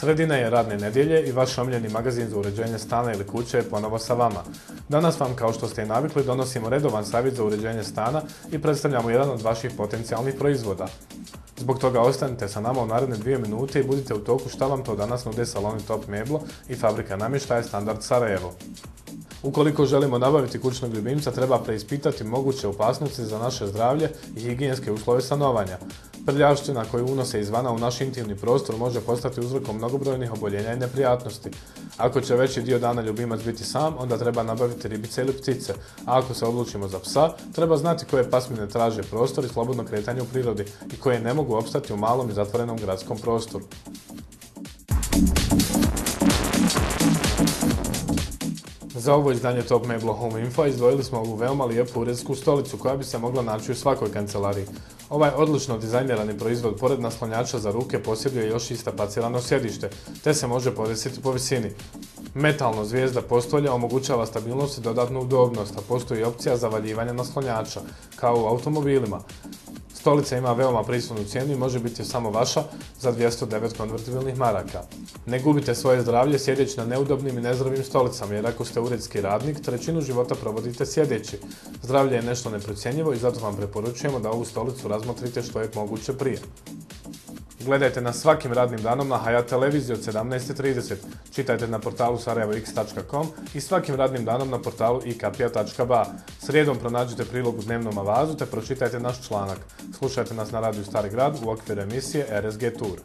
Sredina je radne nedjelje i vaš omljeni magazin za uređenje stana ili kuće je ponovo sa vama. Danas vam, kao što ste i navikli, donosimo redovan savjet za uređenje stana i predstavljamo jedan od vaših potencijalnih proizvoda. Zbog toga ostanite sa nama u naredne dvije minute i budite u toku šta vam to danas nude saloni Top Meblo i fabrika namještaja Standard Sarajevo. Ukoliko želimo nabaviti kućnog ljubimca, treba preispitati moguće opasnosti za naše zdravlje i higijenske uslove stanovanja. Prljavština koju unose izvana u naš intimni prostor može postati uzrokom mnogobrojnih oboljenja i neprijatnosti. Ako će veći dio dana ljubimac biti sam, onda treba nabaviti ribice ili ptice, a ako se odlučimo za psa, treba znati koje pasmine traže prostor i slobodno kretanje u prirodi i koje ne mogu opstati u malom i zatvorenom gradskom prostoru. Za ovo izdanje Top Meblo Home Info izdvojili smo ovu veoma lijepu uredsku stolicu koja bi se mogla naći u svakoj kancelariji. Ovaj odlično dizajnirani proizvod pored naslonjača za ruke posjeduje još istapacirano sjedište, te se može podesiti po visini. Metalno zvijezda postolja omogućava stabilnost i dodatnu udobnost, a postoji opcija za valjivanje naslonjača, kao u automobilima. Stolica ima veoma prisutnu cijenu i može biti samo vaša za 209 konvertibilnih maraka. Ne gubite svoje zdravlje sjedeći na neudobnim i nezdravim stolicama jer ako ste uredski radnik, trećinu života provodite sjedeći. Zdravlje je nešto neprocjenjivo i zato vam preporučujemo da ovu stolicu razmotrite što je moguće prije. Gledajte nas svakim radnim danom na Hayat televiziji od 17.30. Čitajte na portalu sarajevox.com i svakim radnim danom na portalu ikapija.ba. Srijedom pronađite prilog u dnevnom avazu te pročitajte naš članak. Slušajte nas na radiju Stari grad u okviru emisije RSG Tour.